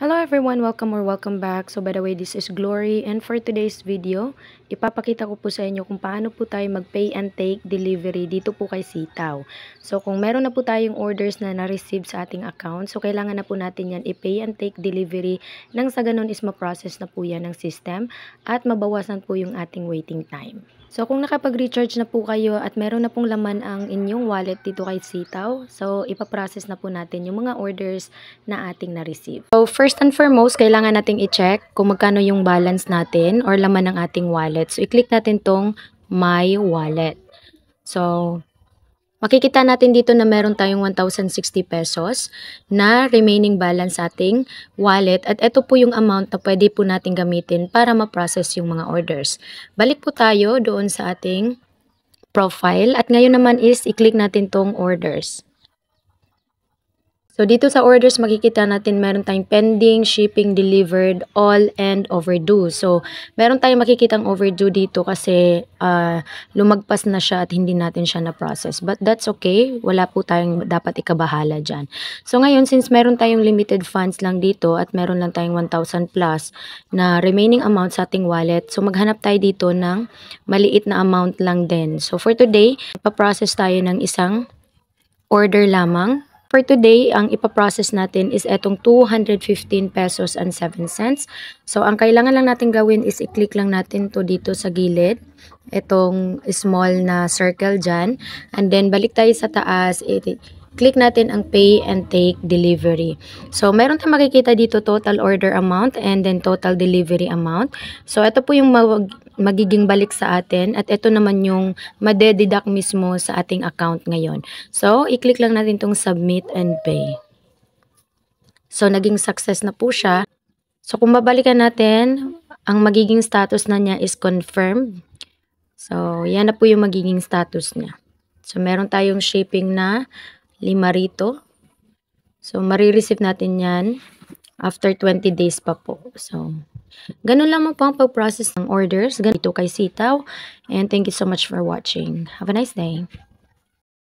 Hello everyone, welcome or welcome back. So by the way, this is Glory and for today's video, ipapakita ko po sa inyo kung paano po tayo mag-pay and take delivery dito po kay Sitaw. So kung meron na po tayong orders na na-receive sa ating account, so kailangan na po natin yan i-pay and take delivery nang sa ganun is ma-process na po yan ng system at mabawasan po yung ating waiting time. So, kung nakapag-recharge na po kayo at meron na pong laman ang inyong wallet dito kay Sitaw, so ipaprocess na po natin yung mga orders na ating na-receive. So, first and foremost, kailangan nating i-check kung magkano yung balance natin or laman ng ating wallet. So, i-click natin tong My Wallet. So, Makikita natin dito na meron tayong 1,060 pesos na remaining balance sa ating wallet at ito po yung amount na pwede po natin gamitin para ma-process yung mga orders. Balik po tayo doon sa ating profile at ngayon naman is i-click natin tong orders. So, dito sa orders, makikita natin meron tayong pending, shipping, delivered, all, and overdue. So, meron tayong makikitang overdue dito kasi uh, lumagpas na siya at hindi natin siya na-process. But that's okay. Wala po tayong dapat ikabahala dyan. So, ngayon, since meron tayong limited funds lang dito at meron lang tayong 1,000 plus na remaining amount sa ating wallet, so maghanap tayo dito ng maliit na amount lang din. So, for today, pa-process tayo ng isang order lamang For today, ang ipaprocess natin is etong 215 pesos and 7 cents. So, ang kailangan lang natin gawin is i-click lang natin to dito sa gilid. Itong small na circle dyan. And then, balik tayo sa taas. click natin ang pay and take delivery. So, meron tayong makikita dito total order amount and then total delivery amount. So, ito po yung magiging balik sa atin at ito naman yung madededuct mismo sa ating account ngayon. So, i-click lang natin itong submit and pay. So, naging success na po siya. So, kung babalikan natin, ang magiging status na niya is confirmed. So, yan na po yung magiging status niya. So, meron tayong shipping na lima rito. So, marireceive natin yan after 20 days pa po. So, ganun lamang po ang pag-process ng orders ganito kay Sitaw. And thank you so much for watching. Have a nice day.